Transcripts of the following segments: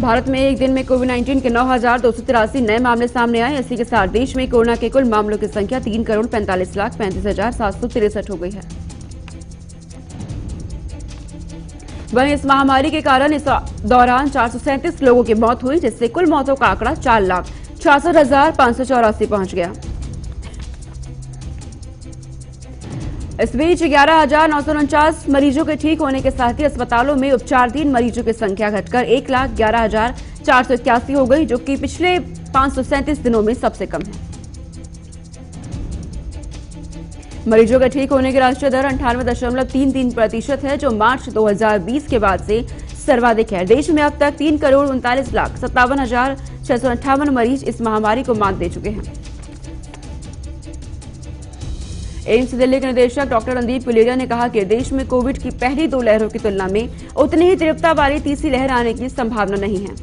भारत में एक दिन में कोविड 19 के नौ हज़ार दो सौ तिरासी नए मामले सामने आए। इसी के साथ देश में कोरोना के कुल मामलों की संख्या तीन करोड़ पैंतालीस लाख पैंतीस हज़ार सात सौ तिरसठ हो गई है। वहीं इस महामारी के कारण इस दौरान चार सौ सैंतीस लोगों की मौत हुई, जिससे कुल मौतों का आंकड़ा चार लाख छियासठ हज़ार पाँच सौ चौरासी पहुँच गया। इस बीच ग्यारह मरीजों के ठीक होने के साथ ही अस्पतालों में उपचारधीन मरीजों की संख्या घटकर एक लाख ग्यारह हज़ार चार सौ इक्यासी हो गई, जो कि पिछले पाँच सौ सैंतीस दिनों में सबसे कम है। मरीजों के ठीक होने की राष्ट्रीय दर अंठानवे दशमलव तीन तीन प्रतिशत है, जो मार्च 2020 के बाद से सर्वाधिक है। देश में अब तक तीन करोड़ उनतालीस लाख सत्तावन हज़ार छह सौ अट्ठावन मरीज़ इस महामारी को मात दे चुके हैं। एम्स दिल्ली के निदेशक डॉक्टर रणदीप गुलेरिया ने कहा कि देश में कोविड की पहली दो लहरों की तुलना में उतनी ही तीव्रता वाली तीसरी लहर आने की संभावना नहीं है।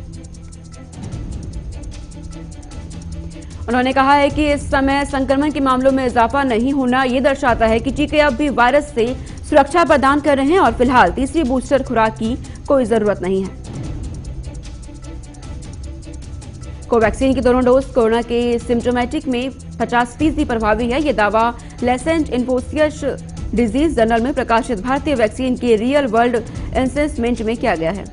उन्होंने कहा है कि इस समय संक्रमण के मामलों में इजाफा नहीं होना, ये दर्शाता है कि टीके अब भी वायरस से सुरक्षा प्रदान कर रहे हैं और फ़िलहाल तीसरी बूस्टर खुराक की कोई ज़रूरत नहीं है। कोवैक्सीन की दोनों डोज कोरोना के सिम्टोमेटिक में 50 फ़ीसदी प्रभावी है। ये दावा लेसेंट इन्फोसियस डिज़ीज़ जर्नल में प्रकाशित भारतीय वैक्सीन के रियल वर्ल्ड एसेसमेंट में किया गया है।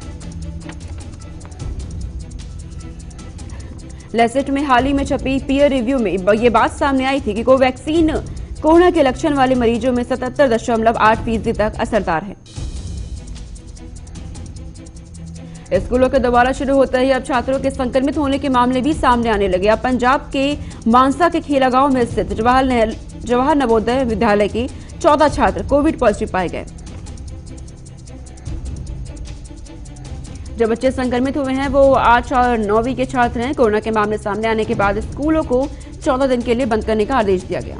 लेसेट में हाल ही में छपी पीयर रिव्यू में ये बात सामने आई थी कि कोवैक्सीन कोरोना के लक्षण वाले मरीजों में सतहत्तर दशमलव आठ फ़ीसदी तक असरदार है। स्कूलों के दोबारा शुरू होते ही अब छात्रों के संक्रमित होने के मामले भी सामने आने लगे। अब पंजाब के मानसा के खेला गाँव में स्थित जवाहर जवाहर नवोदय विद्यालय के चौदह छात्र कोविड पॉजिटिव पाए गए। जो बच्चे संक्रमित हुए हैं, वो आठ और नौवीं के छात्र हैं। कोरोना के मामले सामने आने के बाद स्कूलों को चौदह दिन के लिए बंद करने का आदेश दिया गया।